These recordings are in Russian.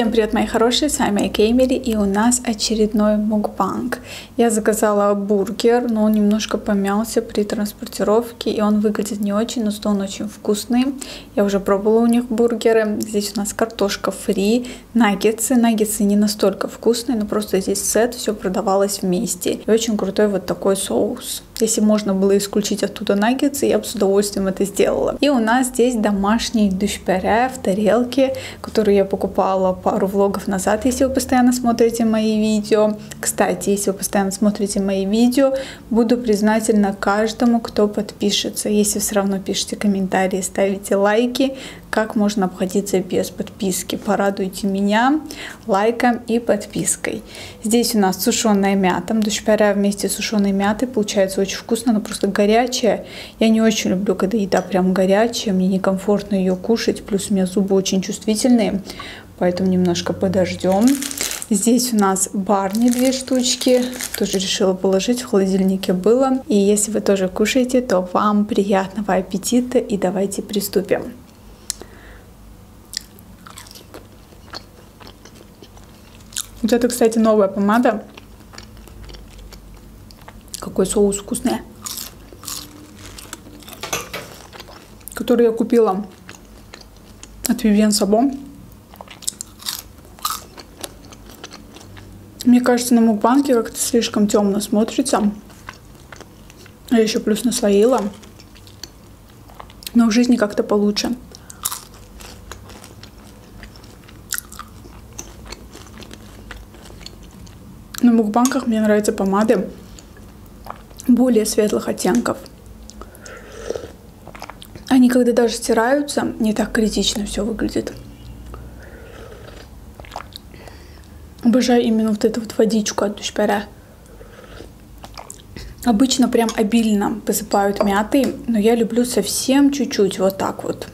Всем привет, мои хорошие, с вами Кеймери, и у нас очередной мукбанг. Я заказала бургер, но он немножко помялся при транспортировке, и он выглядит не очень, но зато он очень вкусный. Я уже пробовала у них бургеры. Здесь у нас картошка фри, наггетсы. Наггетсы не настолько вкусные, но просто здесь сет, все продавалось вместе. И очень крутой вот такой соус. Если можно было исключить оттуда наггетсы, я бы с удовольствием это сделала. И у нас здесь домашний душпере в тарелке, который я покупала пару влогов назад, если вы постоянно смотрите мои видео. Кстати, если вы постоянно смотрите мои видео, буду признательна каждому, кто подпишется. Если все равно пишите комментарии, ставите лайки, как можно обходиться без подписки. Порадуйте меня лайком и подпиской. Здесь у нас сушеная мята. Душпяря вместе с сушеной мятой получается очень вкусно, она просто горячая. Я не очень люблю, когда еда прям горячая, мне некомфортно ее кушать, плюс у меня зубы очень чувствительные, поэтому немножко подождем. Здесь у нас барни две штучки, тоже решила положить, в холодильнике было. И если вы тоже кушаете, то вам приятного аппетита и давайте приступим. Вот это, кстати, новая помада. Какой соус вкусный. Который я купила от Vivienne Sabon. Мне кажется, на мукбанке как-то слишком темно смотрится. Я еще плюс наслоила. Но в жизни как-то получше. Мукбанках мне нравятся помады более светлых оттенков. Они когда даже стираются, не так критично все выглядит. Обожаю именно вот эту вот водичку от душпера. Обычно прям обильно посыпают мятой, но я люблю совсем чуть-чуть вот так вот.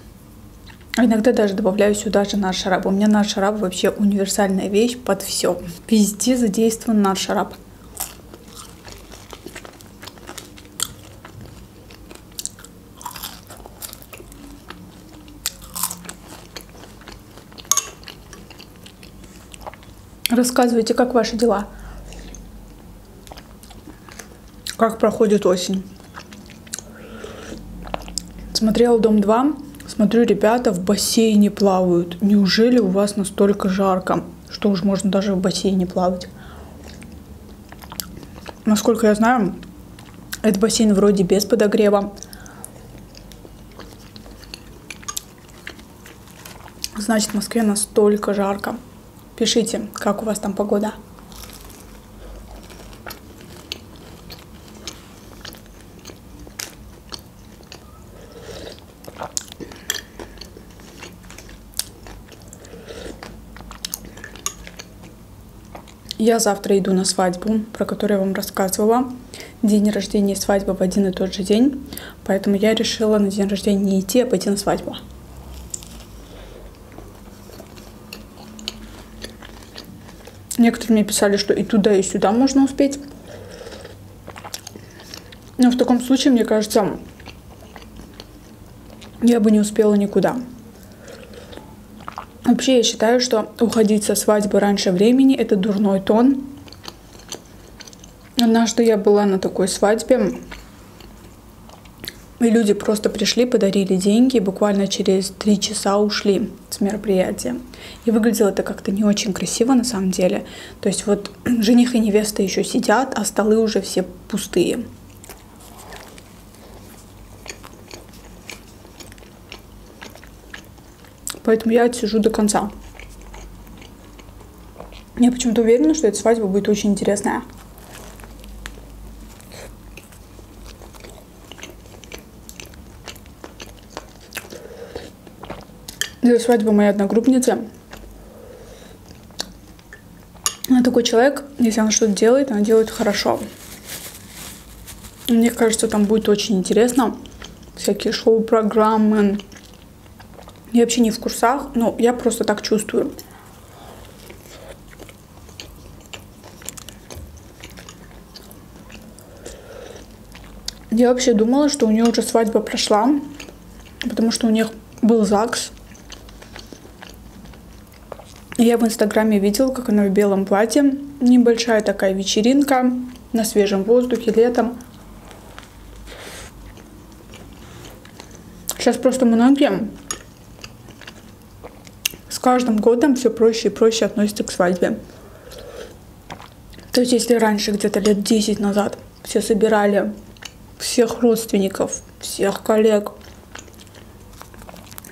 Иногда даже добавляю сюда же наш шарап. У меня наш шарап вообще универсальная вещь под все. Везде задействован наш шарап. Рассказывайте, как ваши дела? Как проходит осень? Смотрела «Дом 2», Смотрю, ребята в бассейне плавают. Неужели у вас настолько жарко, что уж можно даже в бассейне плавать? Насколько я знаю, этот бассейн вроде без подогрева. Значит, в Москве настолько жарко. Пишите, как у вас там погода. Я завтра иду на свадьбу, про которую я вам рассказывала. День рождения и свадьба в один и тот же день. Поэтому я решила на день рождения не идти, а пойти на свадьбу. Некоторые мне писали, что и туда, и сюда можно успеть. Но в таком случае, мне кажется, я бы не успела никуда. Вообще я считаю, что уходить со свадьбы раньше времени – это дурной тон. Однажды я была на такой свадьбе, и люди просто пришли, подарили деньги, и буквально через три часа ушли с мероприятия. И выглядело это как-то не очень красиво на самом деле. То есть вот жених и невеста еще сидят, а столы уже все пустые. Поэтому я отсижу до конца. Я почему-то уверена, что эта свадьба будет очень интересная. Это свадьба моей одногруппницы. Она такой человек, если она что-то делает, она делает хорошо. Мне кажется, там будет очень интересно. Всякие шоу-программы, я вообще не в курсах, но я просто так чувствую. Я вообще думала, что у нее уже свадьба прошла, потому что у них был ЗАГС. Я в инстаграме видела, как она в белом платье. Небольшая такая вечеринка на свежем воздухе летом. Сейчас просто многие каждым годом все проще и проще относятся к свадьбе. То есть, если раньше, где-то лет 10 назад, все собирали всех родственников, всех коллег,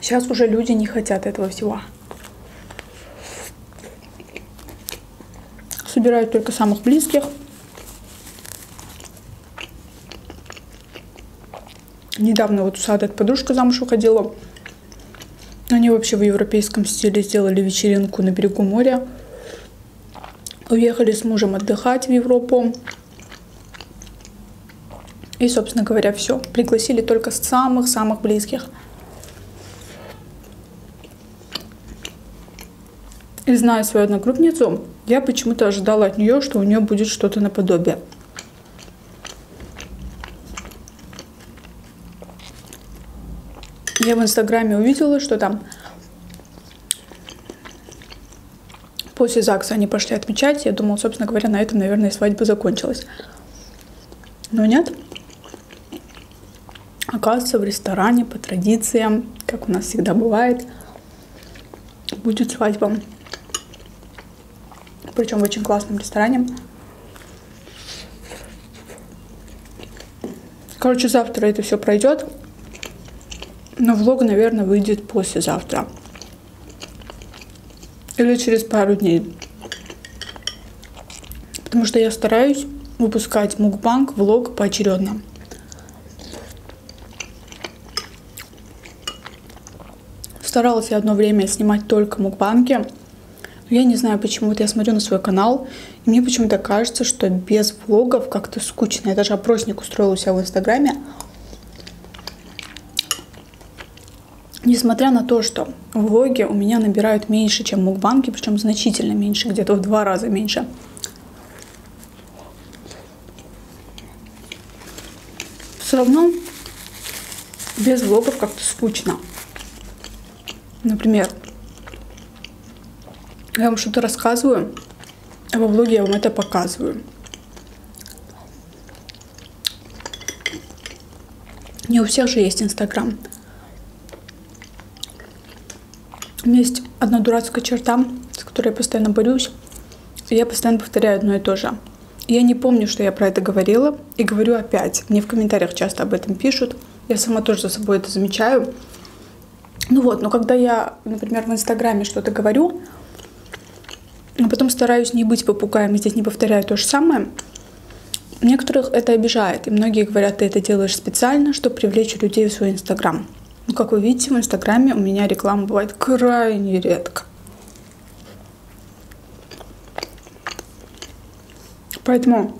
сейчас уже люди не хотят этого всего. Собирают только самых близких. Недавно вот у Садет подружка замуж уходила. Они вообще в европейском стиле сделали вечеринку на берегу моря. Уехали с мужем отдыхать в Европу. И, собственно говоря, все. Пригласили только самых-самых близких. И зная свою одногруппницу, я почему-то ожидала от нее, что у нее будет что-то наподобие. Я в Инстаграме увидела, что там После ЗАГСа они пошли отмечать. Я думала, собственно говоря, на этом, наверное, свадьба закончилась. Но нет. Оказывается, в ресторане по традициям, как у нас всегда бывает, будет свадьба. Причем в очень классном ресторане. Короче, завтра это все пройдет. Но влог, наверное, выйдет послезавтра или через пару дней. Потому что я стараюсь выпускать мукбанк, влог поочередно. Старалась я одно время снимать только мукбанки. Но я не знаю, почему-то я смотрю на свой канал, и мне почему-то кажется, что без влогов как-то скучно. Я даже опросник устроила у себя в Инстаграме. Несмотря на то, что влоги у меня набирают меньше, чем мукбанки, причем значительно меньше, где-то в два раза меньше. Все равно без влогов как-то скучно. Например, я вам что-то рассказываю, а во влоге я вам это показываю. Не у всех же есть Инстаграм. У меня есть одна дурацкая черта, с которой я постоянно борюсь. Я постоянно повторяю одно и то же. Я не помню, что я про это говорила, и говорю опять. Мне в комментариях часто об этом пишут. Я сама тоже за собой это замечаю. Ну вот, но когда я, например, в Инстаграме что-то говорю, а потом стараюсь не быть попугаем здесь не повторяю то же самое, некоторых это обижает. И многие говорят, ты это делаешь специально, чтобы привлечь людей в свой Инстаграм. Ну, как вы видите, в Инстаграме у меня реклама бывает крайне редко. Поэтому,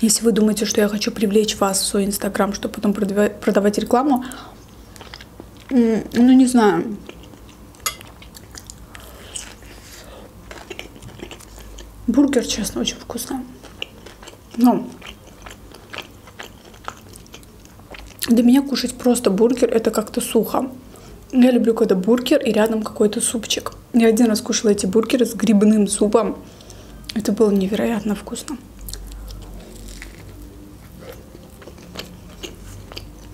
если вы думаете, что я хочу привлечь вас в свой Инстаграм, чтобы потом продавать рекламу, ну, не знаю. Бургер, честно, очень вкусный. Но Для меня кушать просто бургер это как-то сухо. Я люблю, когда бургер и рядом какой-то супчик. Я один раз кушала эти бургеры с грибным супом. Это было невероятно вкусно.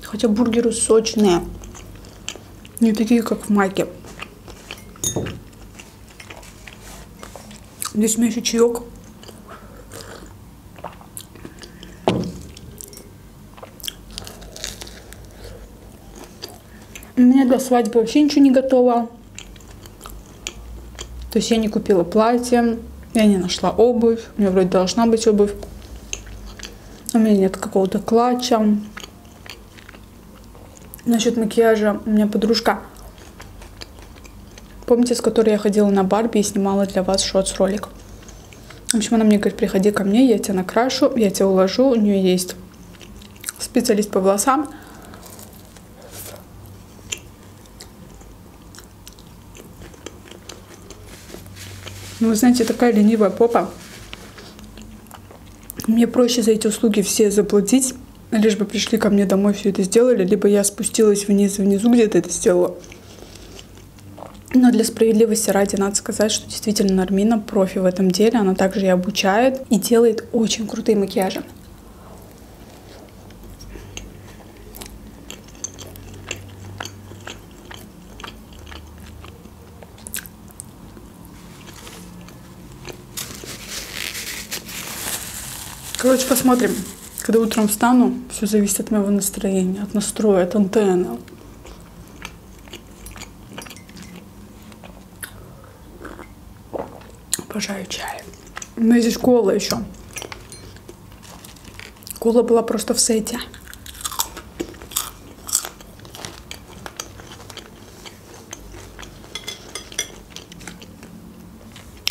Хотя бургеры сочные. Не такие, как в Майке. Здесь у меня еще чаек. У меня для свадьбы вообще ничего не готово. То есть я не купила платье, я не нашла обувь. У меня вроде должна быть обувь. У меня нет какого-то клатча. Насчет макияжа у меня подружка, помните, с которой я ходила на Барби и снимала для вас шотс-ролик. В общем, она мне говорит, приходи ко мне, я тебя накрашу, я тебя уложу. У нее есть специалист по волосам. Ну, вы знаете, такая ленивая попа. Мне проще за эти услуги все заплатить, лишь бы пришли ко мне домой, все это сделали, либо я спустилась вниз, внизу где-то это сделала. Но для справедливости ради надо сказать, что действительно Нармина профи в этом деле. Она также и обучает и делает очень крутые макияжи. Короче, посмотрим. Когда утром встану, все зависит от моего настроения, от настроя, от антенны. Обожаю чай. У меня здесь кола еще. Кола была просто в сете.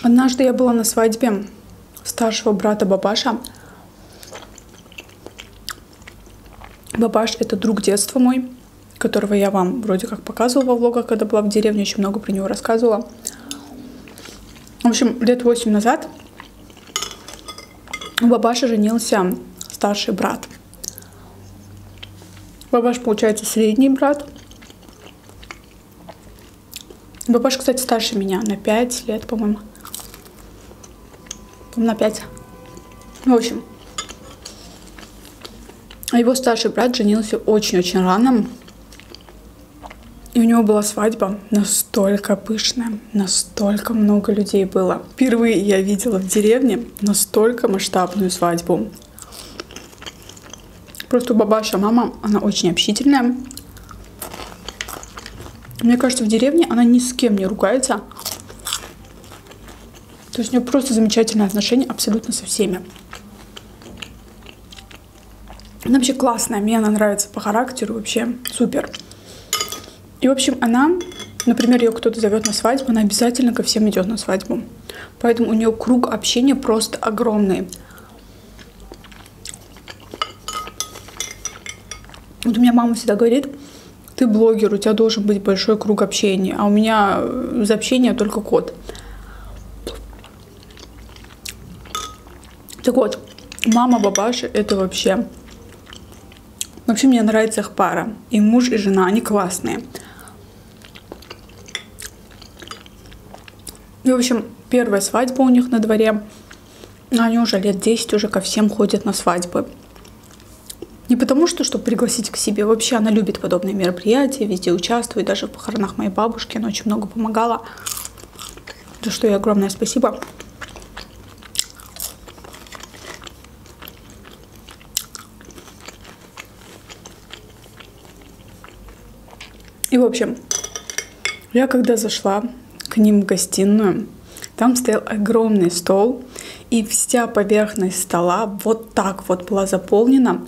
Однажды я была на свадьбе старшего брата Бабаша. Бабаш – это друг детства мой, которого я вам вроде как показывала во влогах, когда была в деревне, очень много про него рассказывала. В общем, лет восемь назад у Бабаша женился старший брат. Бабаш, получается, средний брат. Бабаш, кстати, старше меня на 5 лет, по-моему. На 5. В общем, а его старший брат женился очень-очень рано. И у него была свадьба настолько пышная, настолько много людей было. Впервые я видела в деревне настолько масштабную свадьбу. Просто бабаша мама, она очень общительная. Мне кажется, в деревне она ни с кем не ругается. То есть у нее просто замечательное отношение абсолютно со всеми. Она вообще классная, мне она нравится по характеру, вообще супер. И, в общем, она, например, ее кто-то зовет на свадьбу, она обязательно ко всем идет на свадьбу. Поэтому у нее круг общения просто огромный. Вот у меня мама всегда говорит, ты блогер, у тебя должен быть большой круг общения, а у меня из общения только кот. Так вот, мама бабаши это вообще Вообще мне нравится их пара. И муж, и жена, они классные. И, в общем, первая свадьба у них на дворе. Они уже лет 10 уже ко всем ходят на свадьбы. Не потому что, чтобы пригласить к себе. Вообще она любит подобные мероприятия, везде участвует. Даже в похоронах моей бабушки она очень много помогала. За что ей огромное спасибо. В общем, я когда зашла к ним в гостиную, там стоял огромный стол, и вся поверхность стола вот так вот была заполнена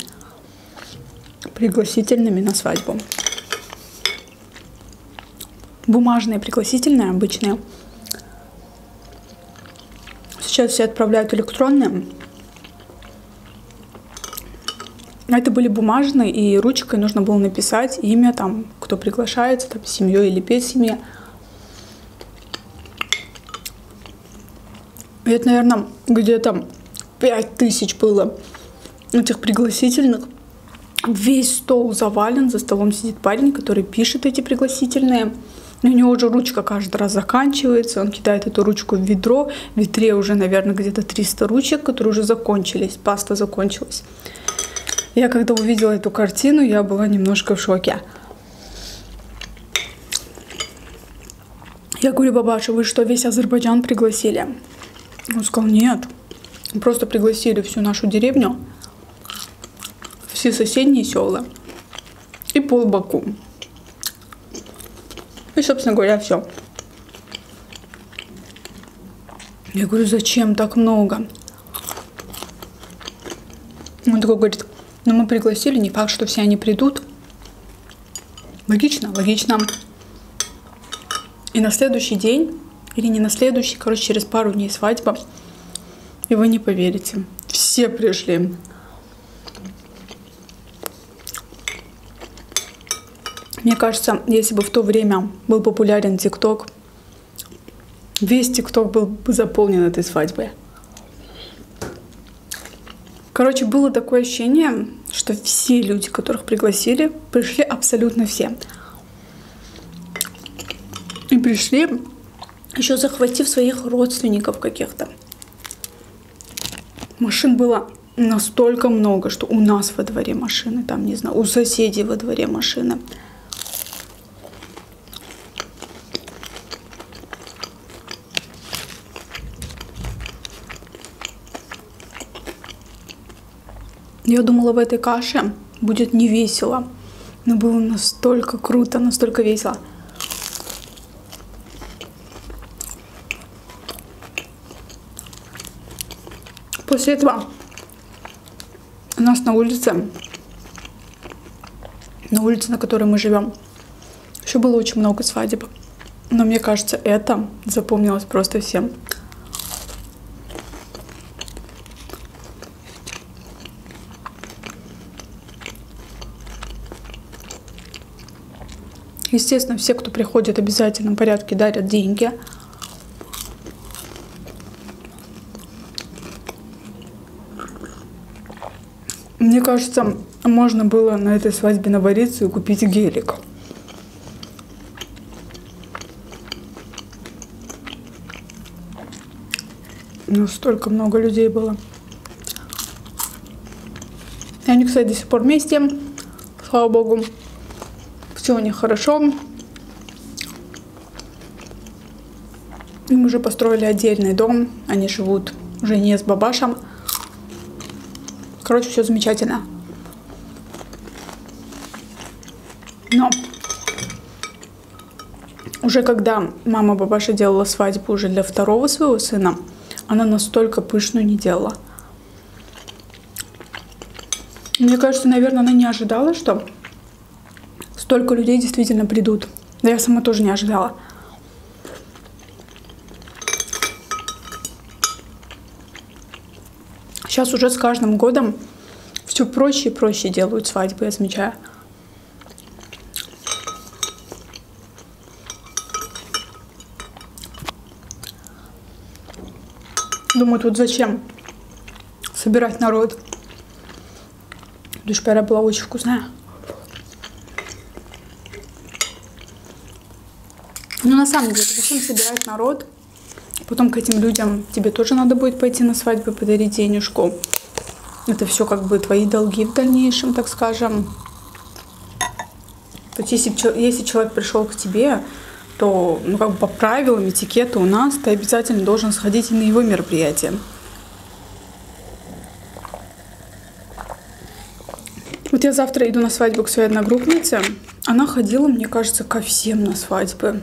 пригласительными на свадьбу. Бумажные пригласительные обычные. Сейчас все отправляют электронные. Это были бумажные, и ручкой нужно было написать имя, там, кто приглашается, там, семьей или без семьи. И это, наверное, где-то 5 тысяч было этих пригласительных. Весь стол завален, за столом сидит парень, который пишет эти пригласительные. У него уже ручка каждый раз заканчивается, он кидает эту ручку в ведро. В ведре уже, наверное, где-то 300 ручек, которые уже закончились, паста закончилась. Я когда увидела эту картину, я была немножко в шоке. Я говорю, бабаша, вы что, весь Азербайджан пригласили? Он сказал, нет. Просто пригласили всю нашу деревню, все соседние села и пол Баку. И, собственно говоря, все. Я говорю, зачем так много? Он такой говорит, но мы пригласили, не факт, что все они придут. Логично, логично. И на следующий день, или не на следующий, короче, через пару дней свадьба, и вы не поверите, все пришли. Мне кажется, если бы в то время был популярен ТикТок, весь ТикТок был бы заполнен этой свадьбой. Короче, было такое ощущение, что все люди, которых пригласили, пришли абсолютно все. И пришли, еще захватив своих родственников каких-то. Машин было настолько много, что у нас во дворе машины, там, не знаю, у соседей во дворе машины. Я думала, в этой каше будет не весело. Но было настолько круто, настолько весело. После этого у нас на улице, на улице, на которой мы живем, еще было очень много свадеб. Но мне кажется, это запомнилось просто всем. Естественно, все, кто приходит, в обязательном порядке дарят деньги. Мне кажется, можно было на этой свадьбе навариться и купить гелик. Ну, столько много людей было. И они, кстати, до сих пор вместе, слава богу все у них хорошо. Им уже построили отдельный дом, они живут уже не с бабашем. Короче, все замечательно. Но уже когда мама бабаша делала свадьбу уже для второго своего сына, она настолько пышную не делала. Мне кажется, наверное, она не ожидала, что столько людей действительно придут. Да я сама тоже не ожидала. Сейчас уже с каждым годом все проще и проще делают свадьбы, я замечаю. Думаю, тут зачем собирать народ? Душпера была очень вкусная. На самом деле, зачем собирать народ? Потом к этим людям тебе тоже надо будет пойти на свадьбу и подарить денежку. Это все как бы твои долги в дальнейшем, так скажем. То есть если, если человек пришел к тебе, то ну, как бы по правилам этикета у нас ты обязательно должен сходить и на его мероприятие. Вот я завтра иду на свадьбу к своей одногруппнице. Она ходила, мне кажется, ко всем на свадьбы.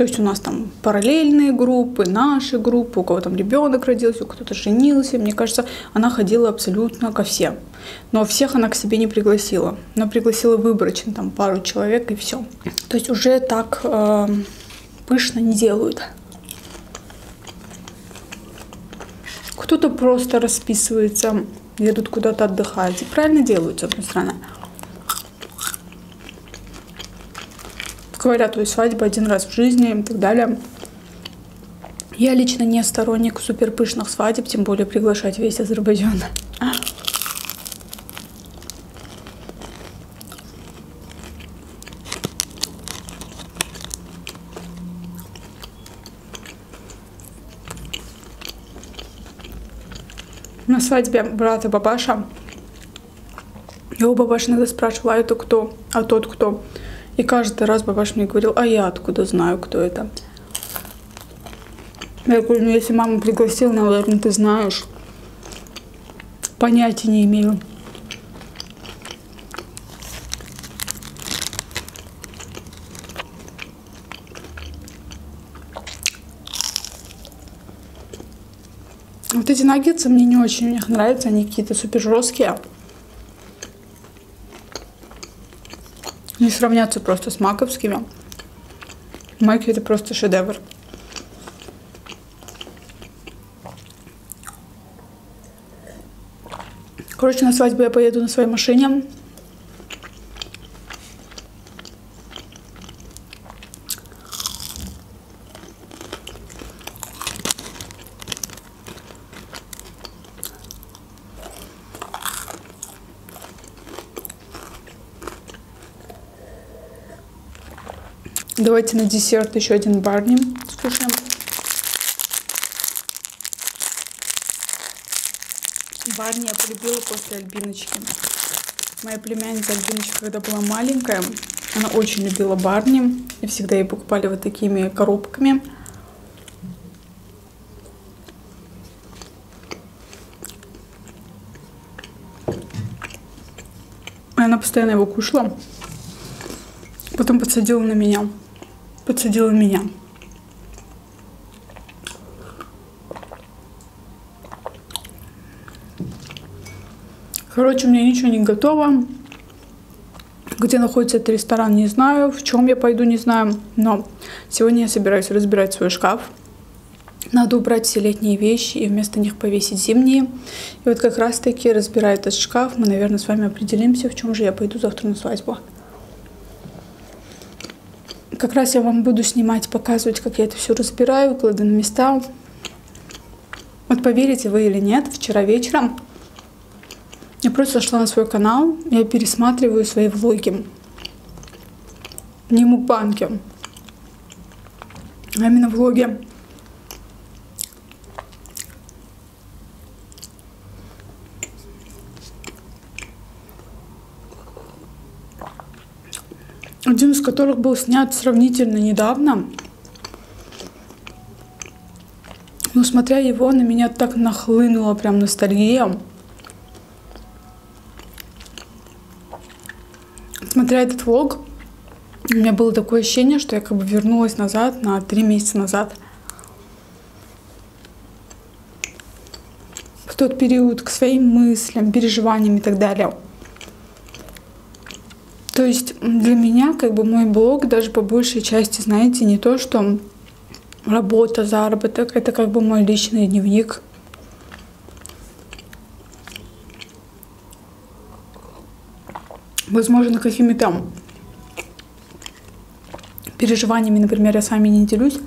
То есть у нас там параллельные группы, наши группы, у кого там ребенок родился, у кто-то женился. Мне кажется, она ходила абсолютно ко всем. Но всех она к себе не пригласила. Она пригласила выборочно там пару человек и все. То есть уже так э, пышно не делают. Кто-то просто расписывается, едут куда-то отдыхать. И правильно делают, с одной стороны. Говорят, то есть свадьба один раз в жизни и так далее. Я лично не сторонник супер пышных свадеб, тем более приглашать весь Азербайджан. На свадьбе брата Бабаша его бабаша иногда спрашивала, а это кто? А тот кто? И каждый раз бабаш мне говорил, а я откуда знаю, кто это? Я говорю, ну если мама пригласила, наверное, ты знаешь. Понятия не имею. Вот эти наггетсы мне не очень у них нравятся, они какие-то супер жесткие. Не сравняться просто с маковскими. Маки это просто шедевр. Короче, на свадьбу я поеду на своей машине. Давайте на десерт еще один барни скушаем. Барни я полюбила после Альбиночки. Моя племянница Альбиночка, когда была маленькая, она очень любила барни. И всегда ей покупали вот такими коробками. И она постоянно его кушала. Потом подсадила на меня. Подсадила меня. Короче, у меня ничего не готово. Где находится этот ресторан, не знаю. В чем я пойду, не знаю. Но сегодня я собираюсь разбирать свой шкаф. Надо убрать все летние вещи и вместо них повесить зимние. И вот как раз таки, разбирая этот шкаф, мы, наверное, с вами определимся, в чем же я пойду завтра на свадьбу. Как раз я вам буду снимать, показывать, как я это все разбираю, кладу на места. Вот поверите вы или нет, вчера вечером я просто зашла на свой канал, я пересматриваю свои влоги. Не мукбанки, а именно влоги. Один из которых был снят сравнительно недавно. Но смотря его, на меня так нахлынула прям ностальгия. Смотря этот влог, у меня было такое ощущение, что я как бы вернулась назад на три месяца назад. В тот период к своим мыслям, переживаниям и так далее. То есть для меня как бы мой блог даже по большей части, знаете, не то, что работа, заработок, это как бы мой личный дневник. Возможно, какими там переживаниями, например, я с вами не делюсь.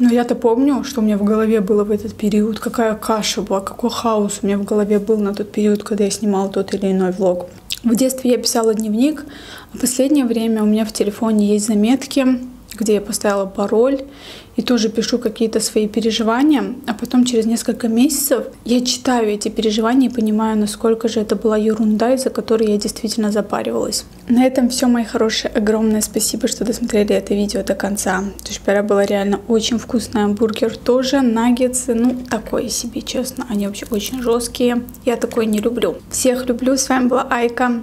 Но я-то помню, что у меня в голове было в этот период, какая каша была, какой хаос у меня в голове был на тот период, когда я снимала тот или иной влог. В детстве я писала дневник, а в последнее время у меня в телефоне есть заметки, где я поставила пароль и тоже пишу какие-то свои переживания, а потом через несколько месяцев я читаю эти переживания и понимаю, насколько же это была ерунда, из-за которой я действительно запаривалась. На этом все, мои хорошие. Огромное спасибо, что досмотрели это видео до конца. Тушпера была реально очень вкусная. Бургер тоже, наггетсы, ну, такое себе, честно. Они вообще очень жесткие. Я такое не люблю. Всех люблю. С вами была Айка.